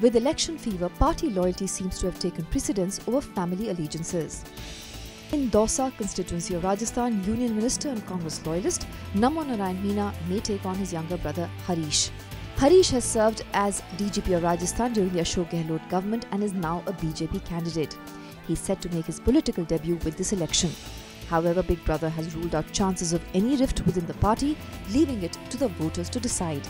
With election fever, party loyalty seems to have taken precedence over family allegiances. In Dausa constituency of Rajasthan, Union Minister and Congress loyalist Namo Narain Meena may take on his younger brother Harish. Harish has served as DGP of Rajasthan during the Ashok Gehlot government and is now a BJP candidate. He is set to make his political debut with this election. However, Big Brother has ruled out chances of any rift within the party, leaving it to the voters to decide.